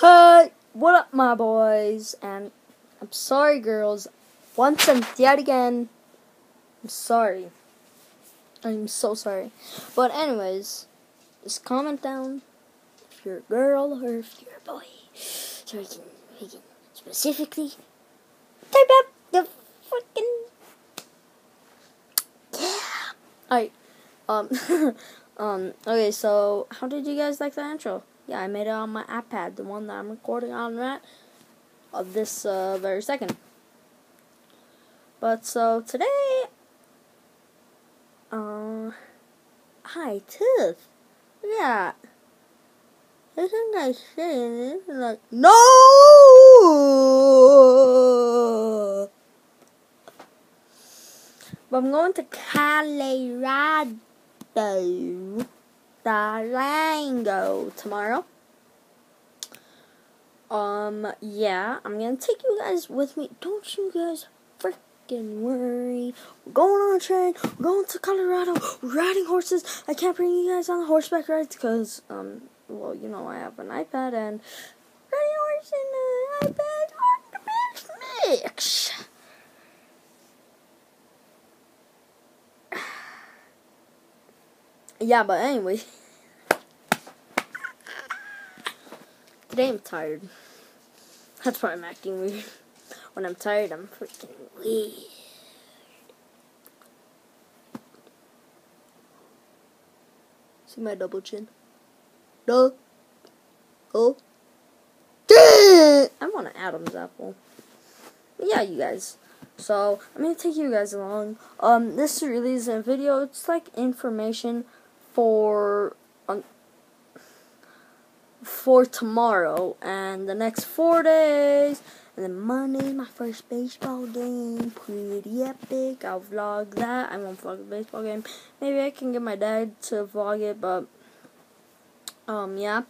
Hey, what up, my boys? And I'm sorry, girls. Once and yet again, I'm sorry. I'm so sorry. But, anyways, just comment down if you're a girl or if you're a boy. So we can, we can specifically type up the freaking. Yeah! Alright. Um, um, okay, so how did you guys like the intro? Yeah, I made it on my iPad, the one that I'm recording on right of this uh, very second. But so today, uh, hi Tooth, yeah, I think I say like no. But I'm going to Colorado. Durango tomorrow. Um, yeah, I'm gonna take you guys with me. Don't you guys freaking worry. We're going on a train. We're going to Colorado. We're riding horses. I can't bring you guys on the horseback rides because, um, well, you know, I have an iPad and riding horse and uh, iPad are the mix. Yeah, but anyway. Today I'm tired. That's why I'm acting weird. When I'm tired, I'm freaking weird. See my double chin? Duh. Oh. I want an Adam's apple. Yeah, you guys. So, I'm to take you guys along. Um, this really isn't a video. It's like information for um, for tomorrow and the next four days. And then Monday, my first baseball game. Pretty epic. I'll vlog that. I won't vlog the baseball game. Maybe I can get my dad to vlog it, but um, yeah,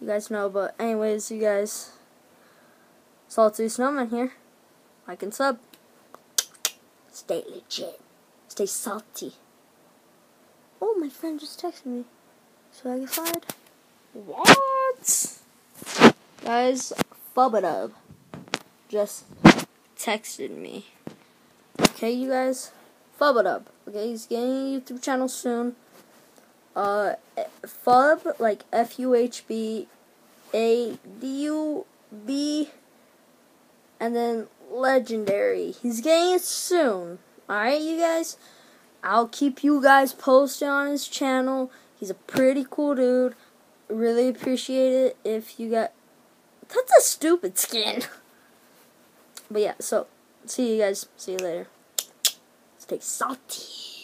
you guys know. But anyways, you guys, Salty Snowman here. Like and sub. Stay legit. Stay salty. Oh, my friend just texted me. So I get fired? What? Guys, Fubadub just texted me. Okay, you guys? Fubadub. Okay, he's getting a YouTube channel soon. Uh, Fub, like F U H B A D U B, and then Legendary. He's getting it soon. Alright, you guys? I'll keep you guys posted on his channel. He's a pretty cool dude. Really appreciate it if you got. That's a stupid skin. But yeah, so see you guys. See you later. Stay salty.